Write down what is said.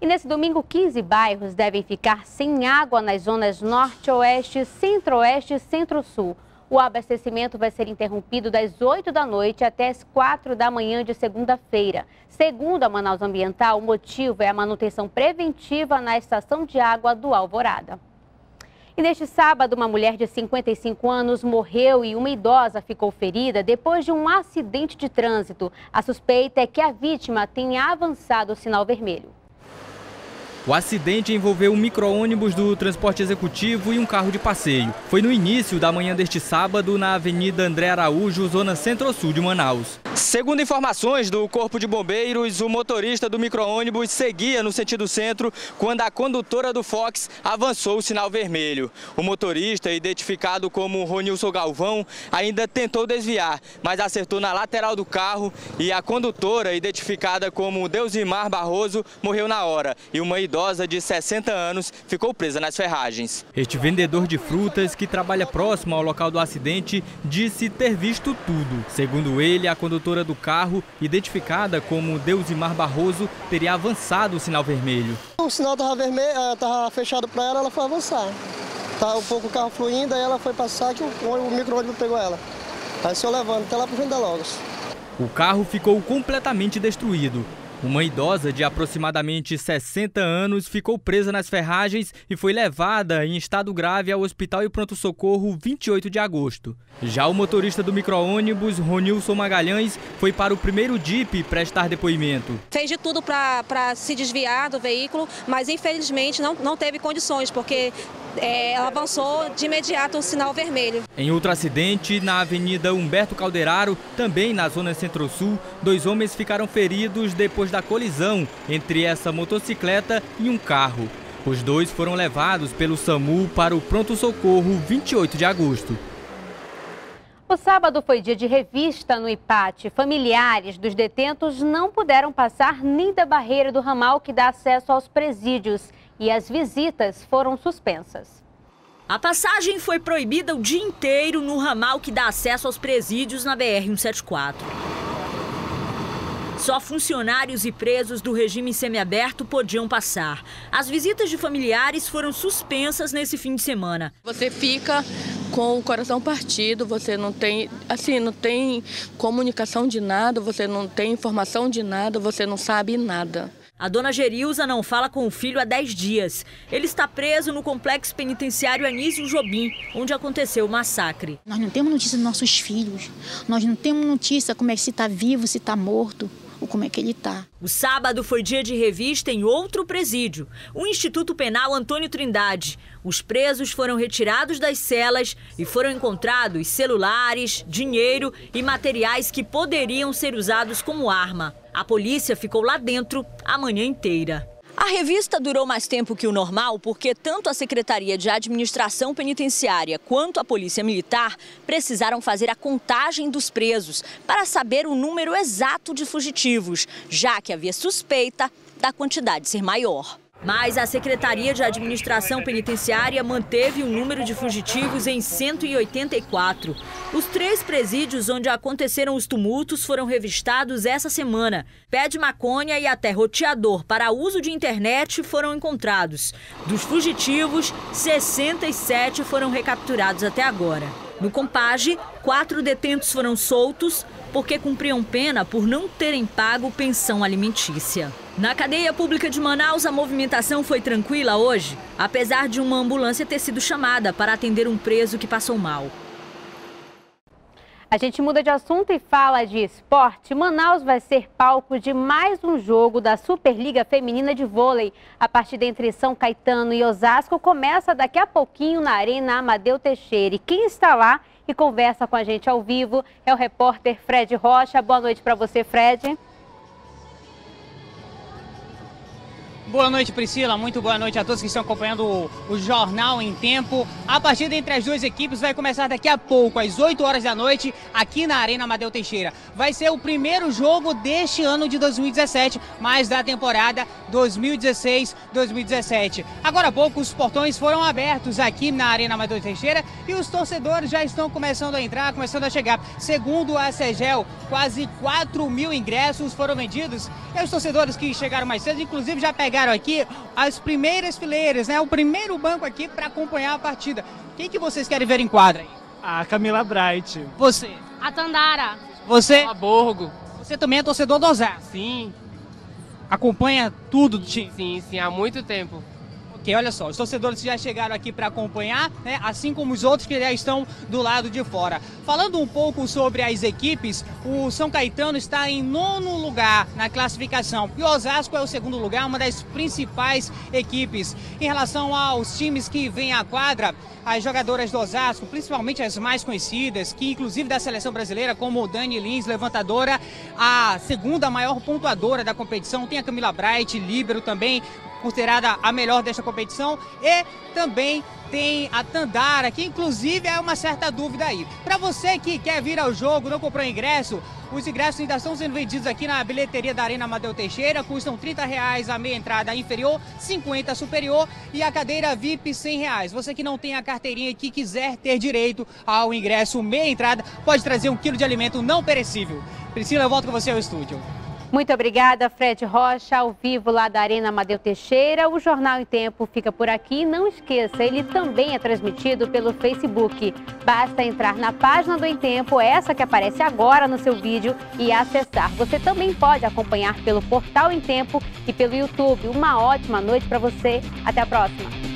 E nesse domingo, 15 bairros devem ficar sem água nas zonas norte, oeste, centro-oeste e centro-sul. O abastecimento vai ser interrompido das 8 da noite até as 4 da manhã de segunda-feira. Segundo a Manaus Ambiental, o motivo é a manutenção preventiva na estação de água do Alvorada. E neste sábado, uma mulher de 55 anos morreu e uma idosa ficou ferida depois de um acidente de trânsito. A suspeita é que a vítima tenha avançado o sinal vermelho. O acidente envolveu um micro-ônibus do transporte executivo e um carro de passeio. Foi no início da manhã deste sábado, na Avenida André Araújo, zona centro-sul de Manaus. Segundo informações do Corpo de Bombeiros, o motorista do micro-ônibus seguia no sentido centro quando a condutora do Fox avançou o sinal vermelho. O motorista, identificado como Ronilson Galvão, ainda tentou desviar, mas acertou na lateral do carro e a condutora, identificada como Deusimar Barroso, morreu na hora e uma idosa de 60 anos ficou presa nas ferragens. Este vendedor de frutas, que trabalha próximo ao local do acidente, disse ter visto tudo. Segundo ele, a condutora do carro, identificada como Deusimar Barroso, teria avançado o sinal vermelho. O sinal estava vermelho, estava fechado para ela, ela foi avançar. Estava um pouco o carro fluindo, aí ela foi passar que o, o micro-ônibus pegou ela. Aí se eu levando até lá para o Logos. O carro ficou completamente destruído. Uma idosa de aproximadamente 60 anos ficou presa nas ferragens e foi levada em estado grave ao Hospital e Pronto Socorro 28 de agosto. Já o motorista do micro-ônibus, Ronilson Magalhães, foi para o primeiro DIP prestar depoimento. Fez de tudo para se desviar do veículo, mas infelizmente não, não teve condições, porque é, ela avançou de imediato o sinal vermelho. Em outro acidente, na Avenida Humberto Calderaro, também na zona centro-sul, dois homens ficaram feridos depois da colisão entre essa motocicleta e um carro. Os dois foram levados pelo SAMU para o pronto-socorro 28 de agosto. O sábado foi dia de revista no IPAT. Familiares dos detentos não puderam passar nem da barreira do ramal que dá acesso aos presídios e as visitas foram suspensas. A passagem foi proibida o dia inteiro no ramal que dá acesso aos presídios na BR-174. Só funcionários e presos do regime semiaberto podiam passar. As visitas de familiares foram suspensas nesse fim de semana. Você fica com o coração partido, você não tem, assim, não tem comunicação de nada, você não tem informação de nada, você não sabe nada. A dona Gerilza não fala com o filho há 10 dias. Ele está preso no complexo penitenciário Anísio Jobim, onde aconteceu o massacre. Nós não temos notícia dos nossos filhos. Nós não temos notícia como é que se está vivo, se está morto ou como é que ele está. O sábado foi dia de revista em outro presídio, o Instituto Penal Antônio Trindade. Os presos foram retirados das celas e foram encontrados celulares, dinheiro e materiais que poderiam ser usados como arma. A polícia ficou lá dentro a manhã inteira. A revista durou mais tempo que o normal porque tanto a Secretaria de Administração Penitenciária quanto a Polícia Militar precisaram fazer a contagem dos presos para saber o número exato de fugitivos, já que havia suspeita da quantidade ser maior. Mas a Secretaria de Administração Penitenciária manteve o número de fugitivos em 184. Os três presídios onde aconteceram os tumultos foram revistados essa semana. Pé de maconha e até roteador para uso de internet foram encontrados. Dos fugitivos, 67 foram recapturados até agora. No Compage, quatro detentos foram soltos porque cumpriam pena por não terem pago pensão alimentícia. Na cadeia pública de Manaus, a movimentação foi tranquila hoje, apesar de uma ambulância ter sido chamada para atender um preso que passou mal. A gente muda de assunto e fala de esporte. Manaus vai ser palco de mais um jogo da Superliga Feminina de Vôlei. A partida entre São Caetano e Osasco começa daqui a pouquinho na Arena Amadeu Teixeira. E quem está lá e conversa com a gente ao vivo é o repórter Fred Rocha. Boa noite para você, Fred. Boa noite, Priscila. Muito boa noite a todos que estão acompanhando o, o, Jornal em Tempo. A partida entre as duas equipes vai começar daqui a pouco, às 8 horas da noite, aqui na Arena Amadeu Teixeira. Vai ser o primeiro jogo deste ano de 2017, mais da temporada 2016-2017. Agora há pouco, os portões foram abertos aqui na Arena Amadeu Teixeira e os torcedores já estão começando a entrar, começando a chegar. Segundo a Segel, quase 4 mil ingressos foram vendidos. E os torcedores que chegaram mais cedo, inclusive, já pegaram chegaram aqui as primeiras fileiras, né? O primeiro banco aqui para acompanhar a partida. Quem que vocês querem ver em quadra aí? A Camila Bright. Você? A Tandara. Você? A Borgo. Você também é torcedor do Osasco? Sim. Acompanha tudo do time? Sim, sim, há muito tempo. Olha só, os torcedores já chegaram aqui para acompanhar, né, assim como os outros que já estão do lado de fora. Falando um pouco sobre as equipes, o São Caetano está em nono lugar na classificação e o Osasco é o segundo lugar, uma das principais equipes. Em relação aos times que vêm à quadra, as jogadoras do Osasco, principalmente as mais conhecidas, que inclusive da seleção brasileira, como Dani Lins, levantadora, a segunda maior pontuadora da competição, tem a Camila Bright, líbero também, considerada a melhor desta competição, e também tem a Tandara, que inclusive é uma certa dúvida aí. Para você que quer vir ao jogo, não comprou ingresso, os ingressos ainda estão sendo vendidos aqui na bilheteria da Arena Amadeu Teixeira, custam 30 reais a meia entrada inferior, 50 superior e a cadeira VIP 100 reais. Você que não tem a carteirinha e que quiser ter direito ao ingresso meia entrada, pode trazer um quilo de alimento não perecível. Priscila, eu volto com você ao estúdio. Muito obrigada, Fred Rocha, ao vivo lá da Arena Amadeu Teixeira. O Jornal em Tempo fica por aqui. Não esqueça, ele também é transmitido pelo Facebook. Basta entrar na página do Em Tempo, essa que aparece agora no seu vídeo, e acessar. Você também pode acompanhar pelo portal Em Tempo e pelo YouTube. Uma ótima noite para você. Até a próxima.